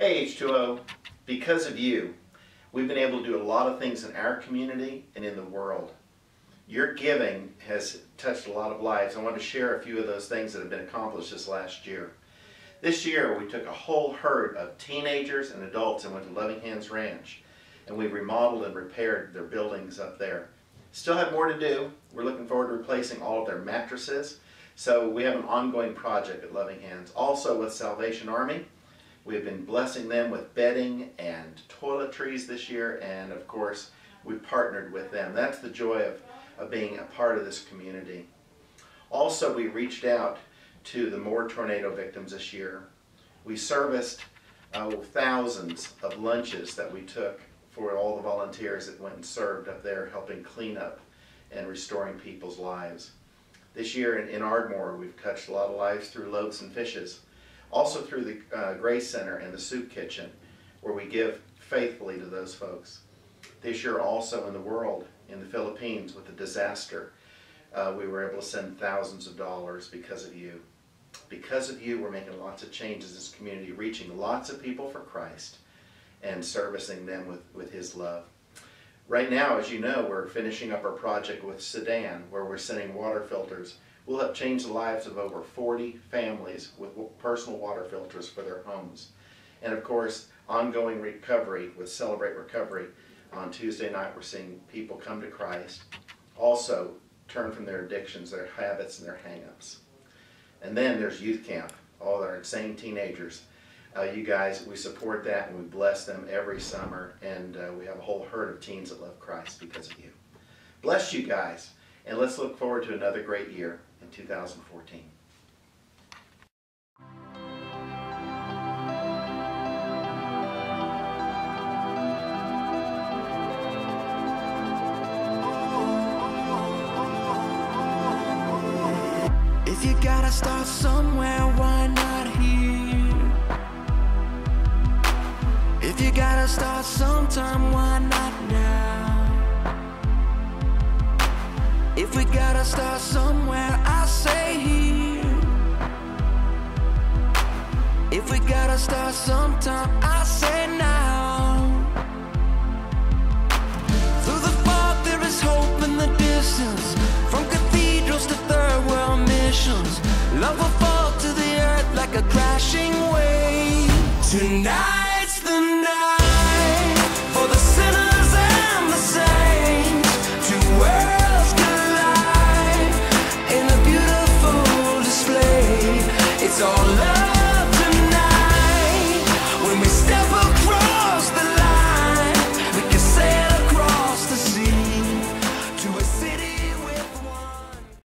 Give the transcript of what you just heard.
Hey H2O, because of you, we've been able to do a lot of things in our community and in the world. Your giving has touched a lot of lives. I want to share a few of those things that have been accomplished this last year. This year we took a whole herd of teenagers and adults and went to Loving Hands Ranch and we remodeled and repaired their buildings up there. Still have more to do. We're looking forward to replacing all of their mattresses. So we have an ongoing project at Loving Hands. Also with Salvation Army, We've been blessing them with bedding and toiletries this year, and of course, we've partnered with them. That's the joy of, of being a part of this community. Also, we reached out to the Moore tornado victims this year. We serviced uh, thousands of lunches that we took for all the volunteers that went and served up there helping clean up and restoring people's lives. This year in, in Ardmore, we've touched a lot of lives through loaves and fishes also through the uh, Grace Center and the Soup Kitchen, where we give faithfully to those folks. This year also in the world, in the Philippines with the disaster, uh, we were able to send thousands of dollars because of you. Because of you, we're making lots of changes in this community, reaching lots of people for Christ and servicing them with, with His love. Right now, as you know, we're finishing up our project with Sudan, where we're sending water filters We'll have changed the lives of over 40 families with personal water filters for their homes. And of course, ongoing recovery with Celebrate Recovery. On Tuesday night, we're seeing people come to Christ, also turn from their addictions, their habits, and their hang-ups. And then there's youth camp, all our insane teenagers. Uh, you guys, we support that and we bless them every summer, and uh, we have a whole herd of teens that love Christ because of you. Bless you guys, and let's look forward to another great year in 2014. If you gotta start somewhere, why not here? If you gotta start sometime, why not now? If we gotta start somewhere, I say here. If we gotta start sometime, I say now. Through the fog, there is hope in the distance. From cathedrals to third world missions, love will fall to the earth like a crashing wave tonight.